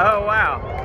Oh, wow.